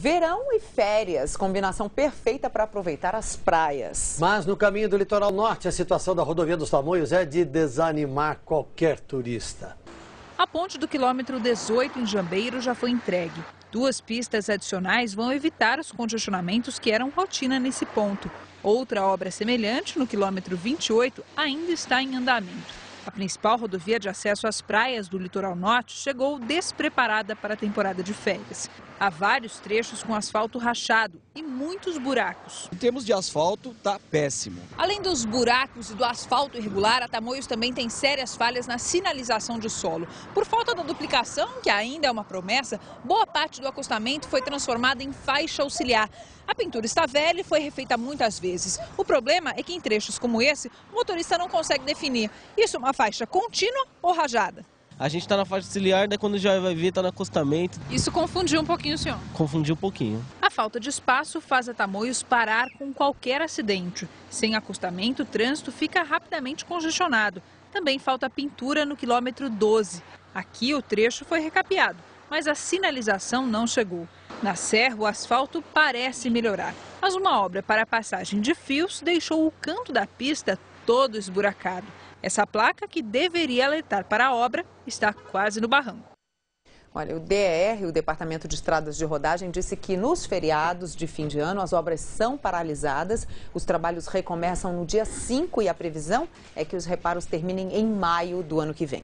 Verão e férias, combinação perfeita para aproveitar as praias. Mas no caminho do litoral norte, a situação da rodovia dos Tamoios é de desanimar qualquer turista. A ponte do quilômetro 18 em Jambeiro já foi entregue. Duas pistas adicionais vão evitar os congestionamentos que eram rotina nesse ponto. Outra obra semelhante, no quilômetro 28, ainda está em andamento. A principal rodovia de acesso às praias do litoral norte chegou despreparada para a temporada de férias. Há vários trechos com asfalto rachado e muitos buracos. Em termos de asfalto, está péssimo. Além dos buracos e do asfalto irregular, a Tamoios também tem sérias falhas na sinalização de solo. Por falta da duplicação, que ainda é uma promessa, boa parte do acostamento foi transformada em faixa auxiliar. A pintura está velha e foi refeita muitas vezes. O problema é que em trechos como esse, o motorista não consegue definir. Isso é uma faixa contínua ou rajada? A gente está na faixa auxiliar, daí quando já vai ver, está no acostamento. Isso confundiu um pouquinho o senhor? Confundiu um pouquinho. A falta de espaço faz a Tamoios parar com qualquer acidente. Sem acostamento, o trânsito fica rapidamente congestionado. Também falta pintura no quilômetro 12. Aqui o trecho foi recapeado, mas a sinalização não chegou. Na serra, o asfalto parece melhorar, mas uma obra para a passagem de fios deixou o canto da pista todo esburacado. Essa placa, que deveria alertar para a obra, está quase no barranco. Olha, o DER, o Departamento de Estradas de Rodagem, disse que nos feriados de fim de ano as obras são paralisadas. Os trabalhos recomeçam no dia 5 e a previsão é que os reparos terminem em maio do ano que vem.